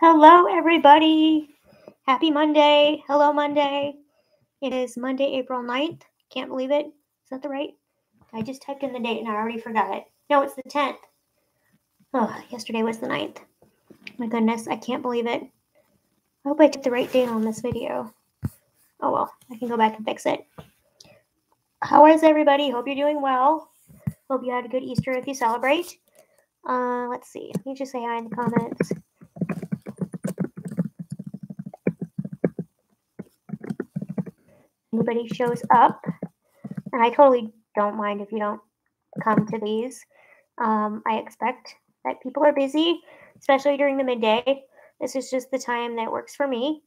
Hello, everybody. Happy Monday. Hello, Monday. It is Monday, April 9th. Can't believe it. Is that the right? I just typed in the date and I already forgot it. No, it's the 10th. Oh, yesterday was the 9th. My goodness, I can't believe it. I hope I took the right date on this video. Oh well, I can go back and fix it. How is everybody? Hope you're doing well. Hope you had a good Easter if you celebrate. Uh, let's see. Let me just say hi in the comments. Anybody shows up, and I totally don't mind if you don't come to these. Um, I expect that people are busy, especially during the midday. This is just the time that works for me.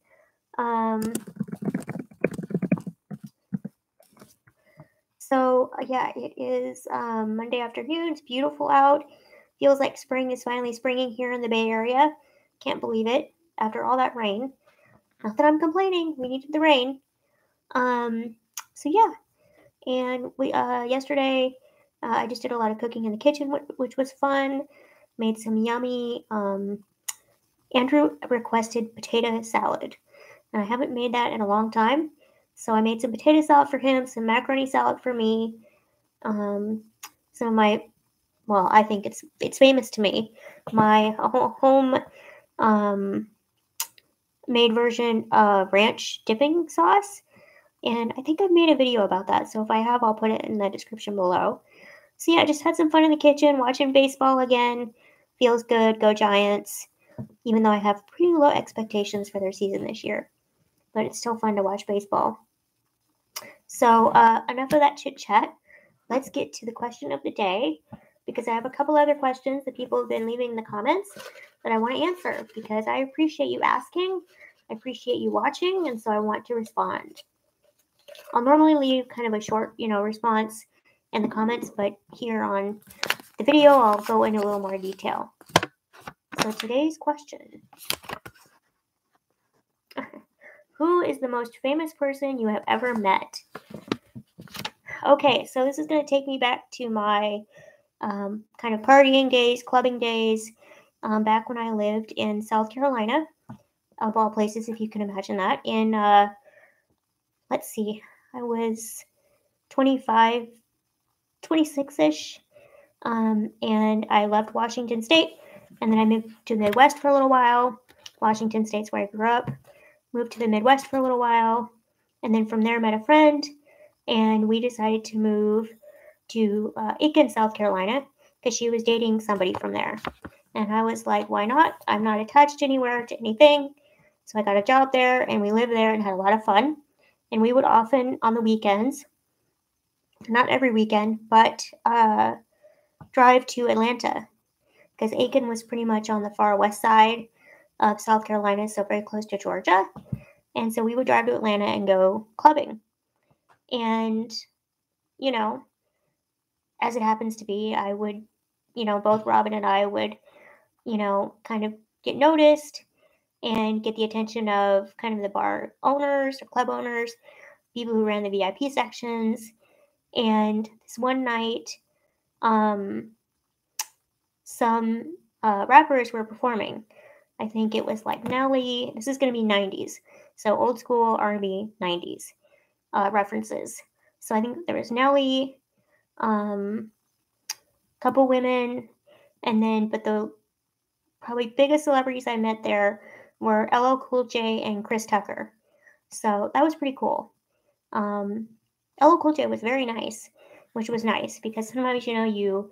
Um, so yeah, it is um, Monday afternoon. It's beautiful out. Feels like spring is finally springing here in the Bay Area. Can't believe it after all that rain. Not that I'm complaining. We needed the rain. Um, so yeah, and we uh, yesterday uh, I just did a lot of cooking in the kitchen, which was fun. Made some yummy. Um, Andrew requested potato salad, and I haven't made that in a long time. So I made some potato salad for him, some macaroni salad for me. Um, some of my, well, I think it's it's famous to me. My home um, made version of ranch dipping sauce and I think I've made a video about that. So if I have, I'll put it in the description below. So yeah, I just had some fun in the kitchen, watching baseball again. Feels good. Go Giants. Even though I have pretty low expectations for their season this year. But it's still fun to watch baseball. So uh, enough of that chit chat. Let's get to the question of the day because I have a couple other questions that people have been leaving in the comments that I want to answer because I appreciate you asking. I appreciate you watching, and so I want to respond. I'll normally leave kind of a short, you know, response in the comments, but here on the video, I'll go into a little more detail. So today's question. Who is the most famous person you have ever met? Okay, so this is going to take me back to my um, kind of partying days, clubbing days, um, back when I lived in South Carolina, of all places, if you can imagine that. In, uh, let's see, I was 25, 26 ish. Um, and I left Washington State. And then I moved to the Midwest for a little while. Washington State's where I grew up. Moved to the Midwest for a little while. And then from there, met a friend. And we decided to move to uh, Aiken, South Carolina, because she was dating somebody from there. And I was like, why not? I'm not attached anywhere to anything. So I got a job there and we lived there and had a lot of fun. And we would often on the weekends, not every weekend, but uh, drive to Atlanta because Aiken was pretty much on the far west side of South Carolina, so very close to Georgia. And so we would drive to Atlanta and go clubbing. And, you know, as it happens to be, I would, you know, both Robin and I would, you know, kind of get noticed and get the attention of kind of the bar owners or club owners, people who ran the VIP sections. And this one night, um, some uh, rappers were performing. I think it was like Nelly. This is going to be 90s. So old school R&B 90s uh, references. So I think there was Nelly, um, couple women, and then, but the probably biggest celebrities I met there were LL Cool J and Chris Tucker. So that was pretty cool. Um, LL Cool J was very nice, which was nice because sometimes you know you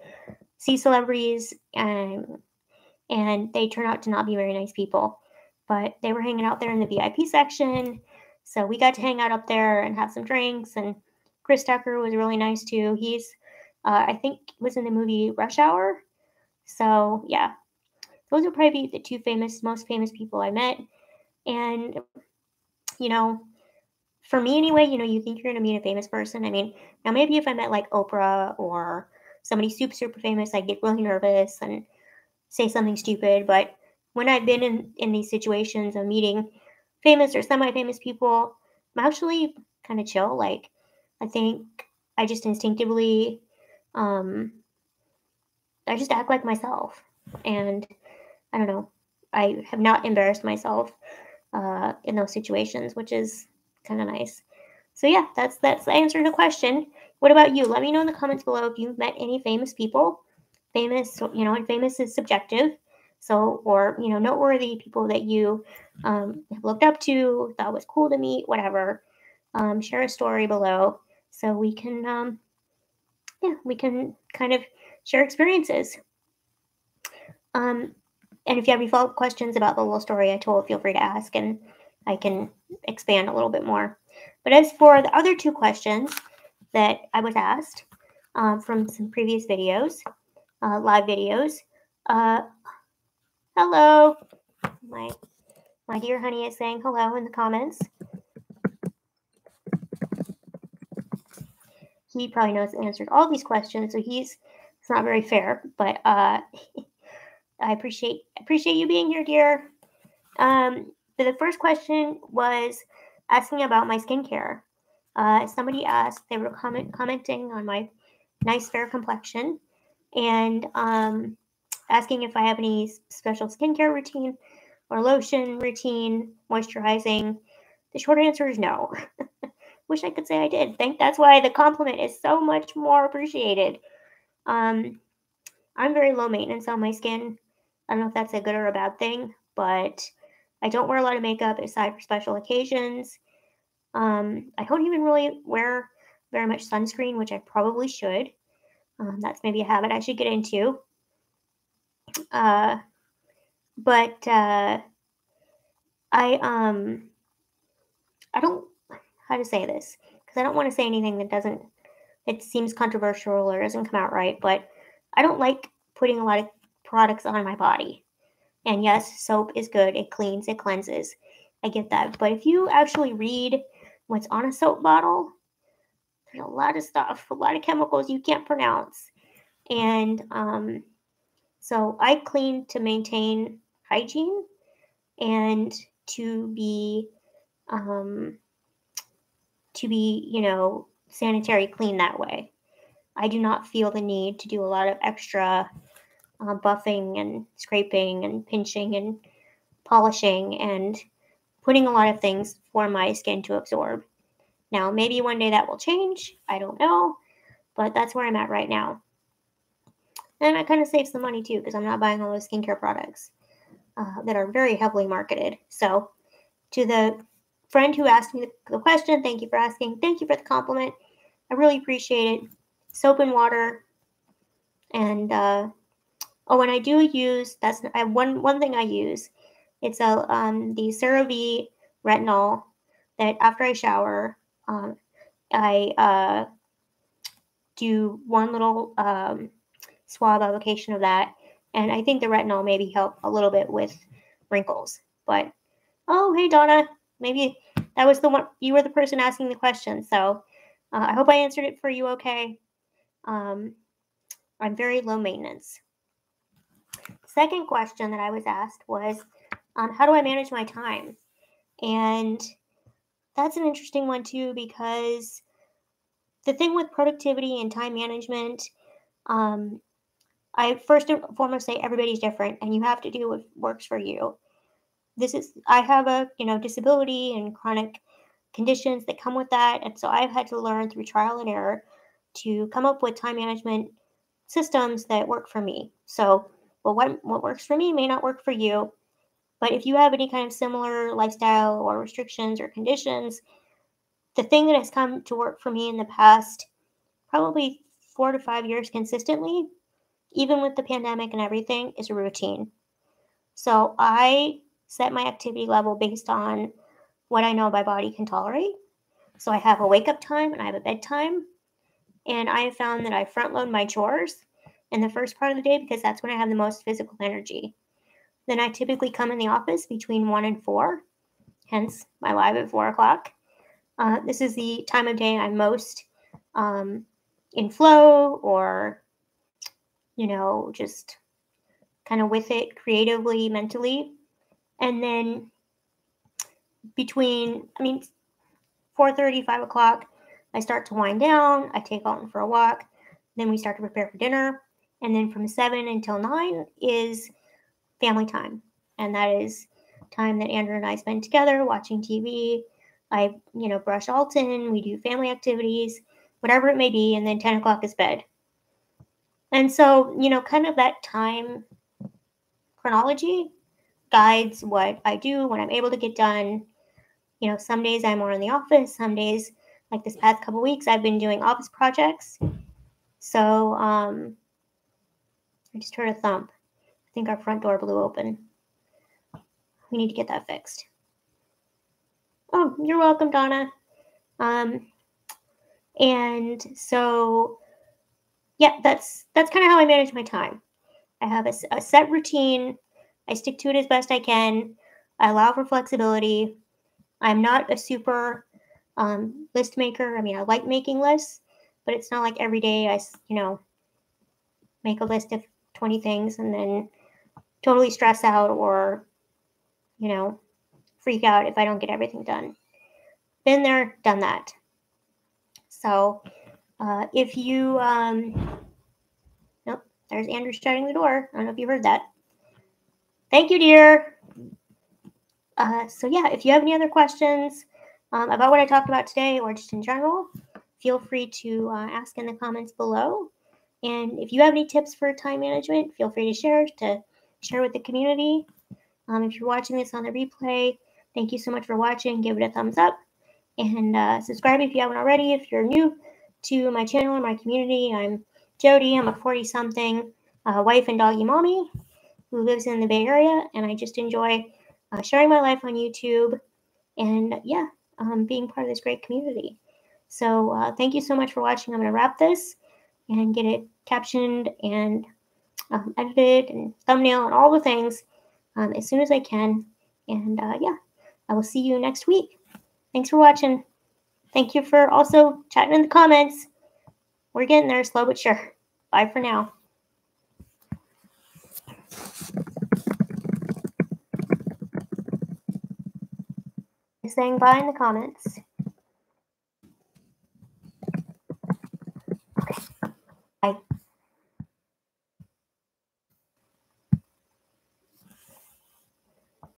see celebrities and and they turn out to not be very nice people. But they were hanging out there in the VIP section, so we got to hang out up there and have some drinks. And Chris Tucker was really nice too. He's uh, I think was in the movie Rush Hour. So yeah, those would probably be the two famous, most famous people I met. And, you know, for me anyway, you know, you think you're going to meet a famous person. I mean, now maybe if I met like Oprah or somebody super, super famous, I'd get really nervous and say something stupid. But when I've been in, in these situations of meeting famous or semi famous people, I'm actually kind of chill. Like, I think I just instinctively, um, I just act like myself. And I don't know. I have not embarrassed myself uh, in those situations, which is kind of nice. So yeah, that's that's the answer to the question. What about you? Let me know in the comments below if you've met any famous people. Famous, you know, and famous is subjective. So, or you know, noteworthy people that you um, have looked up to, thought was cool to meet, whatever. Um, share a story below so we can, um, yeah, we can kind of share experiences. Um, and if you have any follow up questions about the little story I told, feel free to ask and I can expand a little bit more. But as for the other two questions that I was asked um, from some previous videos, uh, live videos, uh, hello, my my dear honey is saying hello in the comments. He probably knows the answer to all these questions, so he's it's not very fair, but uh, I appreciate appreciate you being here, dear. Um, the first question was asking about my skincare. Uh, somebody asked, they were comment, commenting on my nice fair complexion and um, asking if I have any special skincare routine or lotion routine, moisturizing. The short answer is no. Wish I could say I did. Think that's why the compliment is so much more appreciated. Um, I'm very low maintenance on my skin. I don't know if that's a good or a bad thing, but I don't wear a lot of makeup aside for special occasions. Um, I don't even really wear very much sunscreen, which I probably should. Um, that's maybe a habit I should get into. Uh, but uh, I um I don't how to say this because I don't want to say anything that doesn't it seems controversial or doesn't come out right. But I don't like putting a lot of products on my body. And yes, soap is good. It cleans, it cleanses. I get that. But if you actually read what's on a soap bottle, there's a lot of stuff, a lot of chemicals you can't pronounce. And um, so I clean to maintain hygiene and to be um, to be, you know, sanitary clean that way. I do not feel the need to do a lot of extra uh, buffing and scraping and pinching and polishing and putting a lot of things for my skin to absorb. Now, maybe one day that will change. I don't know, but that's where I'm at right now. And I kind of save some money too because I'm not buying all those skincare products uh, that are very heavily marketed. So, to the friend who asked me the, question, thank you for asking. Thank you for the compliment. I really appreciate it. Soap and water and uh, Oh, when I do use that's I one one thing I use. It's a um the CeraVe retinol that after I shower, um, I uh, do one little um, swab application of that, and I think the retinol maybe help a little bit with wrinkles. But oh, hey Donna, maybe that was the one you were the person asking the question. So uh, I hope I answered it for you. Okay. Um, I'm very low maintenance. Second question that I was asked was, um, how do I manage my time? And that's an interesting one too because the thing with productivity and time management, um, I first and foremost say everybody's different, and you have to do what works for you. This is I have a you know disability and chronic conditions that come with that, and so I've had to learn through trial and error to come up with time management systems that work for me. So well, what, what works for me may not work for you. But if you have any kind of similar lifestyle or restrictions or conditions, the thing that has come to work for me in the past probably four to five years consistently, even with the pandemic and everything, is a routine. So I set my activity level based on what I know my body can tolerate. So I have a wake up time and I have a bedtime. And I have found that I front load my chores in the first part of the day because that's when I have the most physical energy. Then I typically come in the office between 1 and 4, hence my live at 4 o'clock. Uh, this is the time of day I'm most um, in flow or, you know, just kind of with it creatively, mentally. And then between, I mean, 4.30, 5 o'clock, I start to wind down. I take Alton for a walk. Then we start to prepare for dinner. And then from seven until nine is family time. and that is time that Andrew and I spend together watching TV. I, you know, brush Alton, we do family activities, whatever it may be, and then 10 o'clock is bed. And so, you know, kind of that time chronology guides what I do when I'm able to get done. You know, some days I'm more in the office, some days, like this past couple weeks, I've been doing office projects. So, um, I just heard a thump. I think our front door blew open. We need to get that fixed. Oh, you're welcome, Donna. Um, and so, yeah, that's that's kind of how I manage my time. I have a, a set routine. I stick to it as best I can. I allow for flexibility. I'm not a super um, list maker. I mean, I like making lists, but it's not like every day I, you know, make a list of 20 things and then totally stress out or, you know, freak out if I don't get everything done. Been there, done that. So uh, if you, um, nope, there's Andrew shutting the door. I don't know if you heard that. Thank you, dear. Uh, so yeah, if you have any other questions um, about what I talked about today or just in general, feel free to uh, ask in the comments below. And if you have any tips for time management, feel free to share to share with the community. Um, if you're watching this on the replay, thank you so much for watching. Give it a thumbs up and uh, subscribe if you haven't already. If you're new to my channel and my community, I'm Jody. I'm a 40 something uh, wife and doggy mommy who lives in the Bay Area, and I just enjoy uh, sharing my life on YouTube and yeah, um, being part of this great community. So uh, thank you so much for watching. I'm going to wrap this and get it captioned and um, edited and thumbnail and all the things um, as soon as I can. And uh, yeah, I will see you next week. Thanks for watching. Thank you for also chatting in the comments. We're getting there slow but sure. Bye for now. Saying bye in the comments.